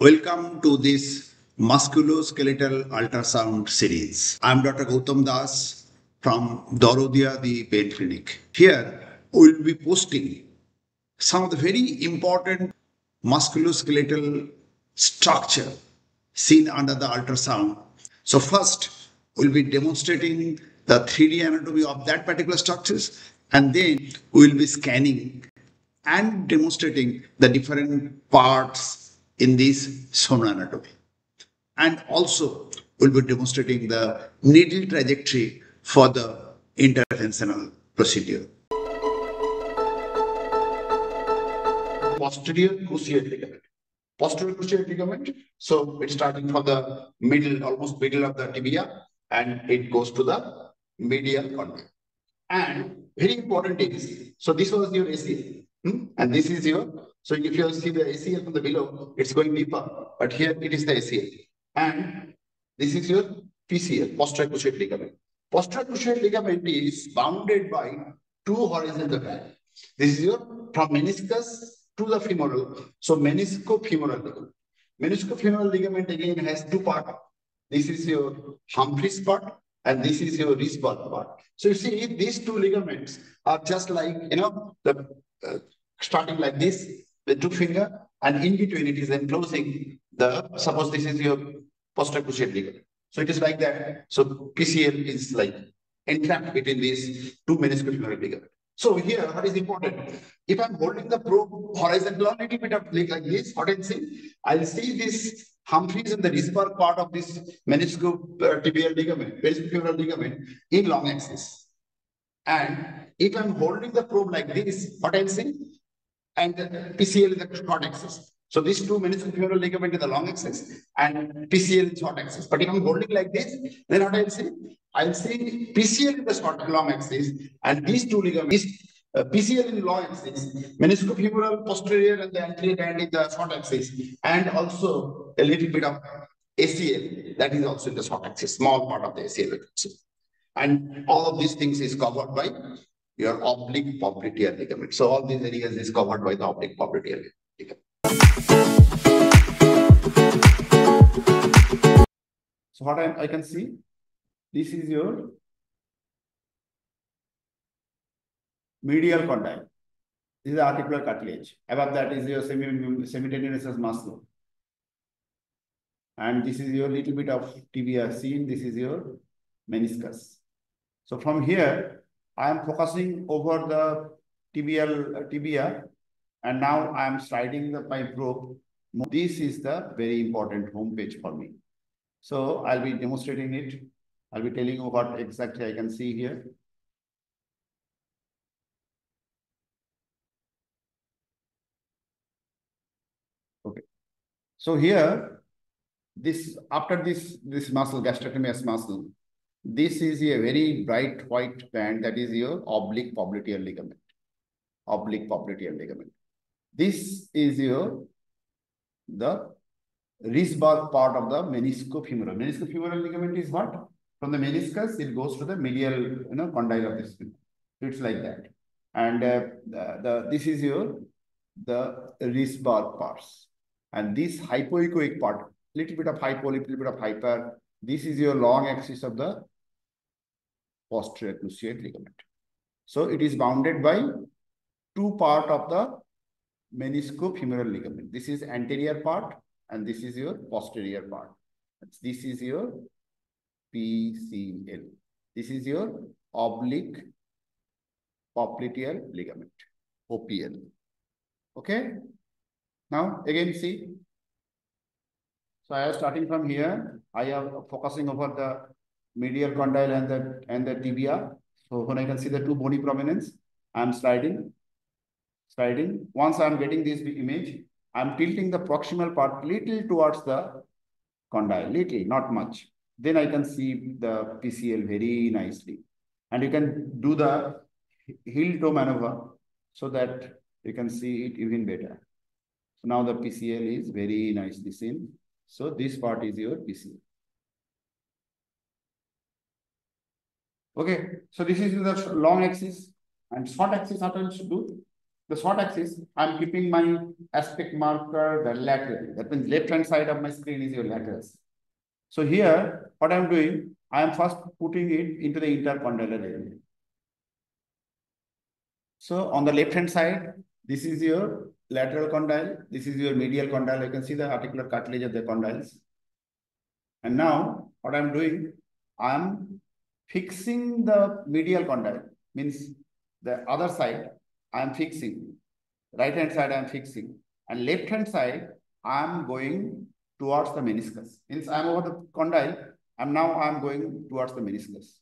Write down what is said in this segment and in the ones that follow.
Welcome to this musculoskeletal ultrasound series. I'm Dr. Gautam Das from Daradia, the pain clinic. Here, we'll be posting some of the very important musculoskeletal structure seen under the ultrasound. So first, we'll be demonstrating the 3D anatomy of that particular structures and then we'll be scanning and demonstrating the different parts in this anatomy, And also, we'll be demonstrating the needle trajectory for the interventional procedure. Posterior cruciate ligament. Posterior cruciate ligament. So it's starting from the middle, almost middle of the tibia, and it goes to the medial condyle. And very important is, so this was your ACL? Hmm? and this is your so if you see the ACL from the below, it's going deeper, but here it is the ACL. And this is your PCL, posterior cruciate ligament. Posterior cruciate ligament is bounded by two horizontal bands. This is your from meniscus to the femoral. So meniscofemoral ligament. Meniscofemoral ligament again has two parts. This is your Humphreys part and this is your Wrisberg part. So you see these two ligaments are just like, you know, the uh, starting like this with two finger and in between it is enclosing the, suppose this is your posterior cruciate ligament. So it is like that. So PCL is like entrapped between these two meniscofemoral ligaments. So here, what is important? If I'm holding the probe horizontal a little bit of like this, what I see? I'll see this Humphreys and the Wrisberg part of this meniscotibial uh, ligament, meniscofemoral ligament in long axis. And if I'm holding the probe like this, what I'll see? and PCL is the short axis. So these two meniscofemoral ligament is the long axis and PCL is short axis. But if I'm holding like this, then what I'll see? I'll see PCL in the short long axis and these two ligaments, uh, PCL in long axis, meniscofemoral posterior and the anterior band in the short axis, and also a little bit of ACL that is also in the short axis, small part of the ACL. And all of these things is covered by your oblique popliteal ligament. So all these areas is covered by the oblique popliteal ligament. So what I, I can see, this is your medial condyle. This is the articular cartilage. Above that is your semi semitendinosus muscle. And this is your little bit of tibia seen. This is your meniscus. So from here, I am focusing over the tibial uh, tibia and now I am sliding the, pipe probe. This is the very important home page for me. So I'll be demonstrating it. I'll be telling you what exactly I can see here. Okay. So here, this after this this muscle, gastrocnemius muscle, this is a very bright white band that is your oblique popliteal ligament. Oblique popliteal ligament. This is your the Wrisberg part of the meniscofemoral. Meniscofemoral ligament is what? From the meniscus, it goes to the medial, you know, condyle of the this. It's like that. And uh, the, the this is your the Wrisberg parts. And this hypoechoic part, little bit of hypo, little bit of hyper. This is your long axis of the posterior cruciate ligament. So it is bounded by two part of the meniscofemoral ligament. This is anterior part and this is your posterior part. This is your PCL. This is your oblique popliteal ligament, OPL. Okay. Now again see. So I am starting from here. I am focusing over the medial condyle and the and the tibia. So when I can see the two bony prominence, I'm sliding, sliding. Once I'm getting this image, I'm tilting the proximal part little towards the condyle, little, not much. Then I can see the PCL very nicely. And you can do the heel toe maneuver so that you can see it even better. So now the PCL is very nicely seen. So this part is your PCL. Okay, so this is the long axis and short axis what I should do? the short axis, I'm keeping my aspect marker the lateral. That means left hand side of my screen is your laterals. So here, what I'm doing, I am first putting it into the intercondylar area. So on the left hand side, this is your lateral condyle. This is your medial condyle. You can see the articular cartilage of the condyles. And now what I'm doing, I'm fixing the medial condyle, means the other side, I'm fixing. Right hand side, I'm fixing. And left hand side, I'm going towards the meniscus. Means I'm over the condyle, and now I'm going towards the meniscus.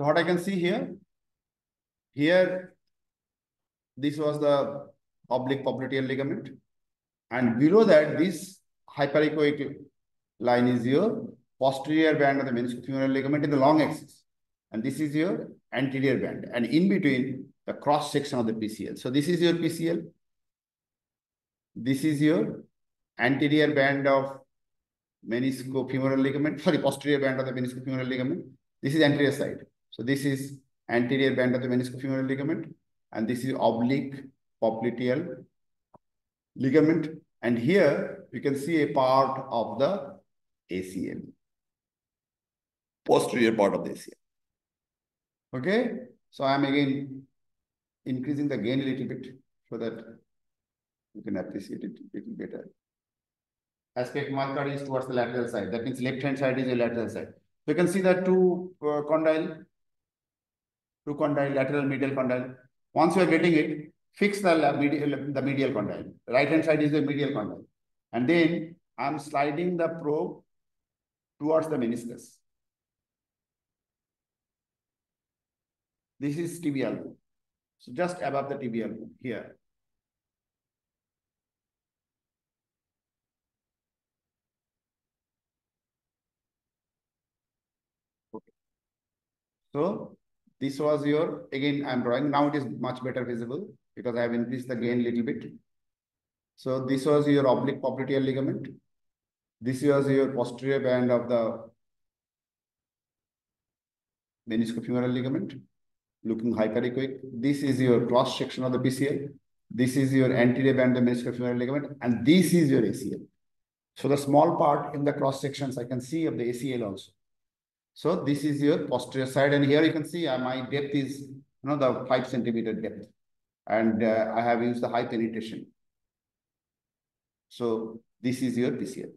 So what I can see here, here, this was the oblique popliteal ligament. And below that, this hyperechoic line is your posterior band of the meniscofemoral ligament in the long axis. And this is your anterior band. And in between, the cross section of the PCL. So this is your PCL. This is your anterior band of meniscofemoral ligament, sorry, posterior band of the meniscofemoral ligament. This is anterior side. So this is anterior band of the meniscofemoral ligament, and this is oblique popliteal ligament. And here you can see a part of the ACL, posterior part of the ACL. Okay, so I'm again increasing the gain a little bit so that you can appreciate it a little better. Aspect marker is towards the lateral side. That means left hand side is the lateral side. You can see that two uh, condyle condyle, lateral medial condyle. Once you are getting it, fix the medial, the medial condyle. Right hand side is the medial condyle. And then I'm sliding the probe towards the meniscus. This is tibial bone. So just above the tibial bone here. Okay. So this was your, again, I'm drawing. Now it is much better visible because I have increased the gain a little bit. So this was your oblique popliteal ligament. This was your posterior band of the meniscofemoral ligament, looking hyperechoic. This is your cross section of the PCL. This is your anterior band of the meniscofemoral ligament, and this is your ACL. So the small part in the cross sections I can see of the ACL also. So this is your posterior side. And here you can see uh, my depth is, you know, the five centimeter depth. And uh, I have used the high penetration. So this is your PCL.